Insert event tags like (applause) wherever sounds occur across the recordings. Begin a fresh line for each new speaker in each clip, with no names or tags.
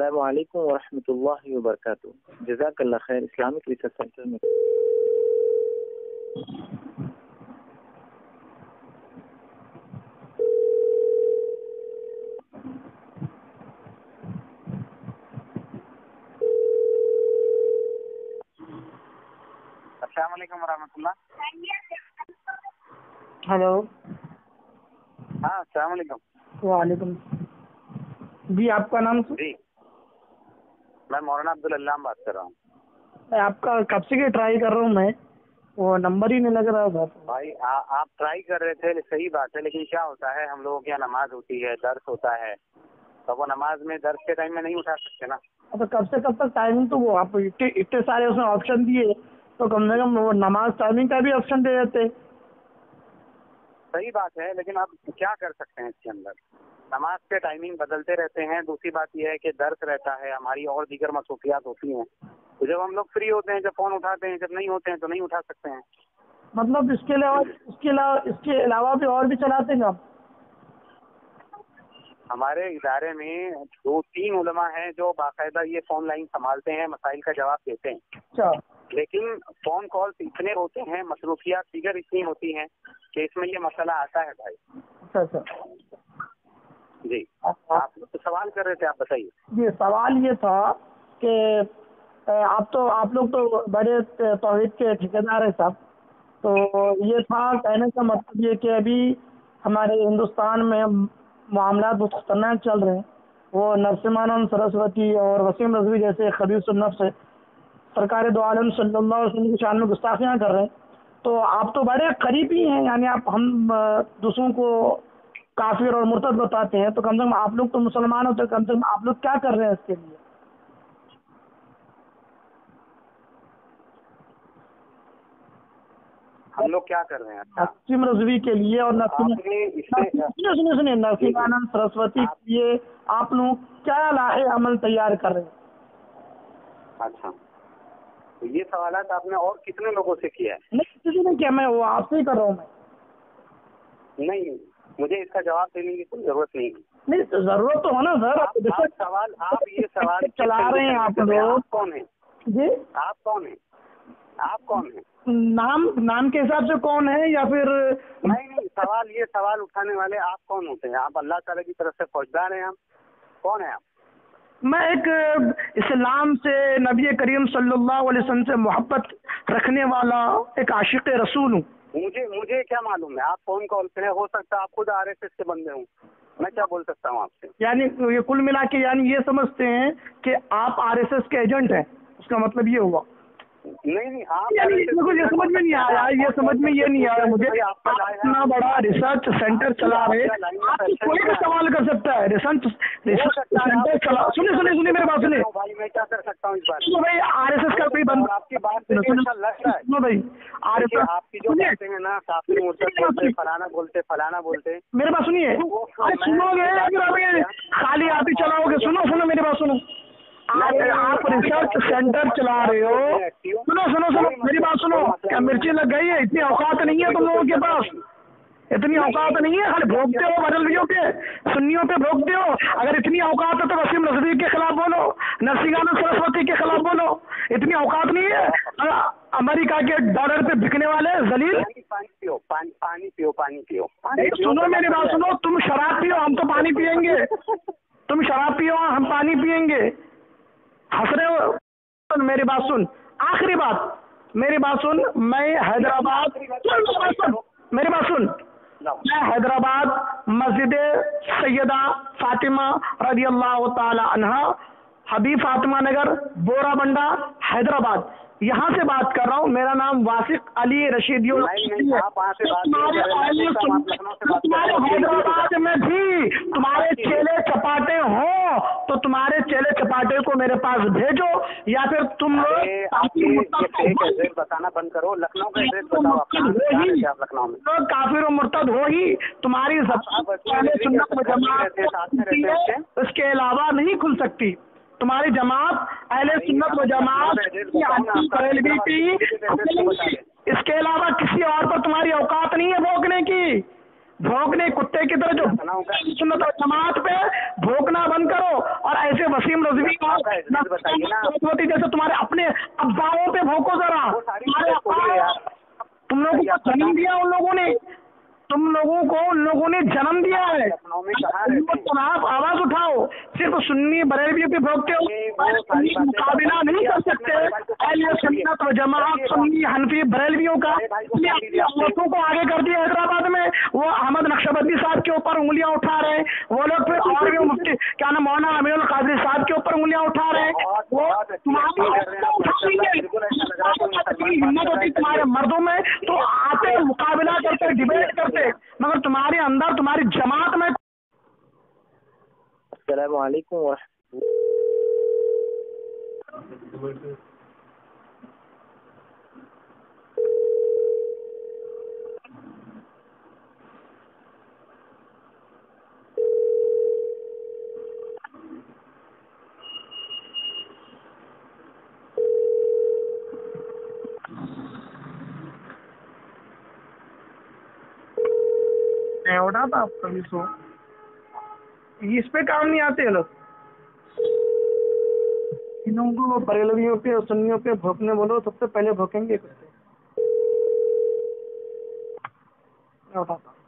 असलकम वबरकातुह जजाकल्ला खैर इस्लामिक रिसर्च सेंटर में
अस्सलाम
हेलो
हाँ अस्सलाम वालेकुम
वालेकुम जी आपका नाम
जी। मैं मौलाना अब्दुल अल्लाम बात कर रहा हूँ।
आपका कब से ट्राई कर रहा हूँ मैं? वो नंबर ही नहीं लग रहा था।
भाई आ, आप ट्राई कर रहे थे सही बात है लेकिन क्या होता है हम लोगों के यहाँ नमाज़ होती है दर्स होता है। तो वो नमाज़ में दर्स के टाइम में नहीं उठा सकते ना।
तो कब से कब तक टाइमिंग तो वो आप इतने इतने सारे उसमें ऑप्शन दिए तो कम से कम वो नमाज़ टाइमिंग का भी ऑप्शन दे देते।
सही बात है लेकिन आप क्या कर सकते हैं इसके अंदर? नमाज़ के टाइमिंग बदलते रहते हैं। दूसरी बात यह है कि दर्द रहता है हमारी और दीगर मसरूफियात होती हैं। तो जब हम लोग फ्री होते हैं जब फ़ोन उठाते हैं जब नहीं होते हैं तो नहीं उठा सकते हैं।
मतलब इसके अलावा इसके अलावा इसके अलावा भी और भी चलाते हैं आप?
हमारे इदारे में दो तीन उलमा हैं जो बाकायदा ये फ़ोन लाइन संभालते हैं मसाइल का जवाब देते हैं।
अच्छा।
लेकिन फ़ोन कॉल्स इतने होते हैं मसरूफियात फिगर इतनी होती हैं कि इसमें ये मसला आता है भाई।
अच्छा अच्छा।
जी।
आप-
आप तो सवाल कर रहे थे आप बताइए।
जी सवाल ये था कि आप तो आप लोग तो बड़े तोहिद के ठेकेदार हैं साहब तो ये था कहने का मतलब ये कि अभी हमारे हिंदुस्तान में मामला बहुत खतरनाक चल रहे हैं। वो नरसिम्हानंद सरस्वती और वसीम रजवी जैसे खबीर सुन्नत से सरकार दो आलम सल्लल्लाहु अलैहि वसल्लम की शान में गुस्ताखियाँ कर रहे हैं। तो आप तो बड़े करीबी हैं यानी आप हम दूसरों को काफिर और मुर्तद बताते हैं तो कम से कम आप लोग तो मुसलमान हो तो कम से कम आप लोग क्या कर रहे हैं इसके लिए?
हम लोग क्या कर रहे हैं? अच्छा।
नसीम रजवी के लिए और नसीम सुनिए सुनिए सुनिए नसीमानंद सरस्वती के लिए आप लोग क्या लाहे अमल तैयार कर रहे हैं?
अच्छा। तो ये सवाल आपने और कितने लोगों से किया है?
नहीं किसी ने क्या मैं वो आपसे ही कर रहा हूँ मैं।
नहीं मुझे इसका जवाब देने की कोई ज़रूरत नहीं है।
नहीं तो ज़रूरत तो है ना सर।
आप, आप सवाल आप ये सवाल (laughs)
चला रहे हैं आप लोग।
कौन है?
जी?
आप कौन है? आप कौन है?
नाम नाम के हिसाब से कौन है या फिर
नहीं नहीं सवाल ये सवाल उठाने वाले आप कौन होते हैं? आप अल्लाह ताला की तरफ़ से फौजदार हैं हम। कौन है आप?
मैं एक इस्लाम से नबी करीम सल्लल्लाहु अलैहि वसल्लम से मोहब्बत रखने वाला एक आशिक रसूल हूँ।
मुझे मुझे क्या मालूम है? आप फ़ोन कॉल पे हैं? हो सकता है आप खुद आर एस एस के बंदे हूँ। मैं क्या बोल सकता हूँ आपसे?
यानी ये कुल मिला के यानी ये समझते हैं कि आप आर एस एस के एजेंट हैं। उसका मतलब ये हुआ।
नहीं नहीं आप
ये समझ में नहीं आ आया ये समझ में ये नहीं आया मुझे।
आपका
आप इतना बड़ा रिसर्च सेंटर चला रहे आप कोई भी सवाल कर सकता है रिसर्च रिसर्च सेंटर चला। सुनिए सुनिए सुनिए मेरे बात सुनिए।
भाई मैं क्या कर सकता हूँ इस बात
सुनो भाई आरएसएस का कोई बंद
आपकी बात रहा है।
सुनो भाई
देखिए,
आरएसएस
आपकी जो बातें हैं ना काफ़ी बोलते फलाना बोलते फलाना बोलते।
मेरे बात सुनिए। सुनोगे खाली आप ही चलाओगे। सुनो सुनो मेरे बात सुनो। आप रिसर्च सेंटर चला रहे हो। सुनो सुनो सुनो मेरी बात सुनो। क्या? मिर्ची लग गई है? इतनी औकात नहीं है तुम लोगों के पास? इतनी औकात नहीं। है? खाली भोगते हो बदलवियों पे? सुन्नियों पे भोगते हो? अगर इतनी औकात है तो वसीम नजरी के खिलाफ बोलो। नरसिंहानंद सरस्वती के खिलाफ बोलो। इतनी औकात नहीं है? अमेरिका के डॉलर पे बिकने वाले जलील?
पानी पियो पानी पियो पानी पियो। पियो,
सुनो मेरी बात सुनो। तुम शराब पियो हम तो पानी पियेंगे। तुम शराब पियो हम पानी पियेंगे। हंस रहे हो? सुन मेरी बात सुन। आखिरी बात। मेरी बात सुन मैं हैदराबाद मेरी बात सुन। मैं हैदराबाद मस्जिद सैयदा फातिमा रज़ी अल्लाह तला अनहा हबीब फातिमा नगर बोरा बंडा हैदराबाद। यहाँ से बात कर रहा हूँ। मेरा नाम वासिक अली रशीदी
नहीं
तुम्हारे। हैदराबाद में भी तुम्हारे चेले चपाटे हो तो तुम्हारे चेले चपाटे को मेरे पास भेजो या फिर तुम लोग
एड्रेस बताना बंद करो। लखनऊ का एड्रेस बताओ अपना लखनऊ में?
लोग काफिर मुर्तद हो ही। तुम्हारी सबसे पहले सुन्नत।
उसके
अलावा नहीं खुल सकती। तुम्हारी जमात अहले सुन्नत व जमात की बरेलवी की इसके अलावा किसी और पर तुम्हारी औकात नहीं है भोगने की। भोगने कुत्ते की तरह जो सुन्नत व जमात पे भोंकना बंद करो और ऐसे वसीम रजवी और
बताइए
सरस्वती जैसे तुम्हारे अपने अब्बाओं पे भोंको जरा। तुम्हारे। तुम लोगों को जन्म दिया उन लोगों ने? तुम लोगों को उन लोगों ने जन्म दिया है। आप आवाज़ उठाओ। सिर्फ़ सुन्नी बरेलवी पे भोगते हो। मुकाबला
तो
नहीं कर सकते। व जमात सुन्नी हनफी बरेलवियों का। औरतों को आगे कर दिया हैदराबाद में। वो अहमद नक्शबंदी साहब के ऊपर उंगलियाँ उठा रहे हैं। वो लोग फिर और भी मुफ्ती क्या नाम मौलाना अमीरुल कादरी साहब के ऊपर उंगलियाँ उठा रहे हैं। वो
बहुत अच्छी
तुम्हारी
बात कर रहे हैं आप,
उठाएँगे।
बिल्कुल ऐसा लग रहा है कि
इतनी हिम्मत होती तुम्हारे मर्दों में तो आते मुकाबला करते डिबेट करते मगर तुम्हारे अंदर तुम्हारी जमात में
अस्सलाम वालेकुम व
मैं उठा था आप कभी सो इस पे काम नहीं आते ये लोग इन लोगों को बरेलवियों पे और सुन्नियों पे भोंकने बोलो सबसे पहले भोंकेंगे कुत्ते मैं उठाता हूँ।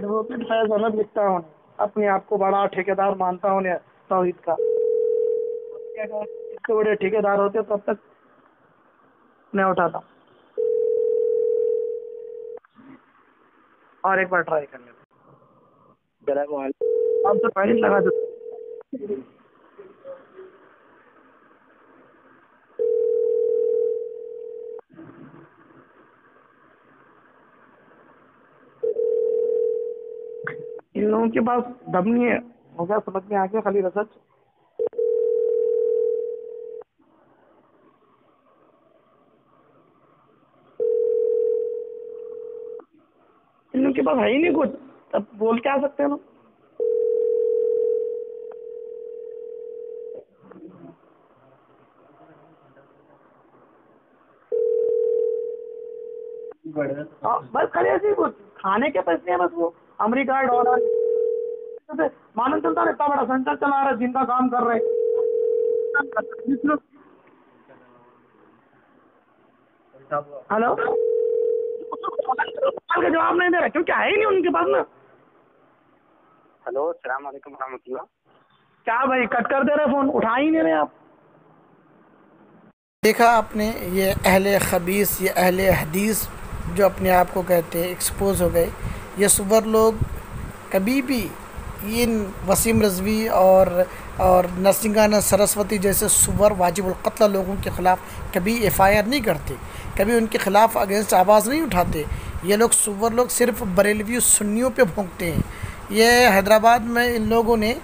एडवोकेट फैज अहमद लिखता हूँ अपने आप को बड़ा ठेकेदार मानता हूँ तोहिद का। इससे बड़े ठेकेदार होते तब तक मैं उठाता और एक बार ट्राई कर लेते अब तो पहले लगा देते इन लोगों के पास दम नहीं है। हो गया समझ में आ गया खाली रिसर्च इन लोगों के पास है ही नहीं कुछ। अब बोल के आ सकते हैं लोग? हाँ, बस खाली ऐसे ही कुछ। खाने के पैसे हैं बस वो। America dollar. जैसे मालूम चलता है इतना बड़ा सेंटर चला रहा है जिनका काम कर रहे हेलो? सवाल का जवाब नहीं दे रहा क्योंकि है ही नहीं उनके पास ना।
हेलो अस्सलाम वालेकुम रहमतुल्लाह।
क्या भाई कट कर दे रहे फ़ोन? उठा ही नहीं रहे आप।
देखा आपने ये अहले खबीस ये अहले हदीस जो अपने आप को कहते हैं एक्सपोज हो गए। ये सुबर लोग कभी भी इन वसीम रजवी और और नरसिंगाना सरस्वती जैसे सुबर वाजिबुल कत्ल लोगों के ख़िलाफ़ कभी एफ़ आई आर नहीं करते, कभी उनके ख़िलाफ़ अगेंस्ट आवाज़ नहीं उठाते। ये लोग सुबर लोग सिर्फ़ बरेलवी सुन्नियों पे भोंकते हैं। ये हैदराबाद में इन लोगों ने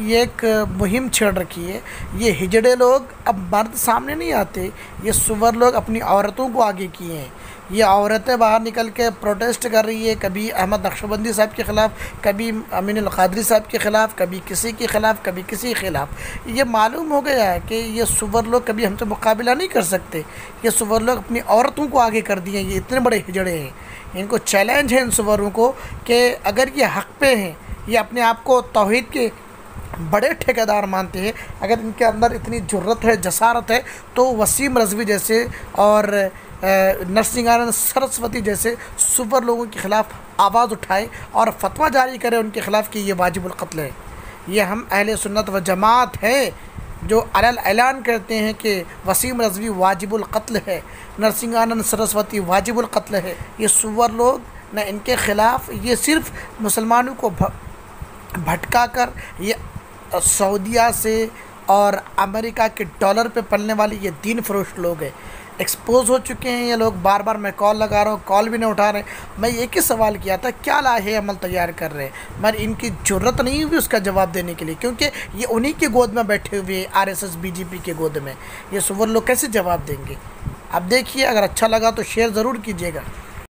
ये एक मुहिम छेड़ रखी है। ये हिजड़े लोग अब मर्द सामने नहीं आते। ये सुवर लोग अपनी औरतों को आगे किए हैं। ये औरतें बाहर निकल के प्रोटेस्ट कर रही है। कभी अहमद नक्शबंदी साहब के ख़िलाफ़, कभी अमीन कादरी साहब के ख़िलाफ़, कभी किसी के ख़िलाफ़, कभी किसी के ख़िलाफ़। ये मालूम हो गया है कि ये सुवर लोग कभी हमसे मुकाबला नहीं कर सकते। ये सुवर लोग अपनी औरतों को आगे कर दिए हैं। ये इतने बड़े हिजड़े हैं। इनको चैलेंज है इन सुवरों को कि अगर ये हक़ पे हैं, ये अपने आप को तोहहीद के बड़े ठेकेदार मानते हैं। अगर इनके अंदर इतनी ज़रूरत है, जसारत है तो वसीम रजवी जैसे और नरसिंहानंद सरस्वती जैसे सुपर लोगों के ख़िलाफ़ आवाज़ उठाएँ और फतवा जारी करें उनके ख़िलाफ़ कि ये वाजिबुल कत्ल है। ये हम अहल सुन्नत व जमात हैं, जो अलल ऐलान करते हैं कि वसीम रजवी वाजिबुल कत्ल है नरसिंहानंद सरस्वती वाजिबुल कत्ल है। ये सुवर लोग न इनके ख़िलाफ़, ये सिर्फ़ मुसलमानों को भटका कर ये सऊदिया से और अमेरिका के डॉलर पे पलने वाले ये दीन फरोश लोग हैं। एक्सपोज हो चुके हैं ये लोग। बार बार मैं कॉल लगा रहा हूँ कॉल भी नहीं उठा रहे मैं एक ही सवाल किया था, क्या लाहे अमल तैयार कर रहे हैं? मगर इनकी ज़रूरत नहीं हुई उसका जवाब देने के लिए, क्योंकि ये उन्हीं के गोद में बैठे हुए हैं R S S B J P के गोद में। ये सुवर लोग कैसे जवाब देंगे? अब देखिए, अगर अच्छा लगा तो शेयर ज़रूर कीजिएगा।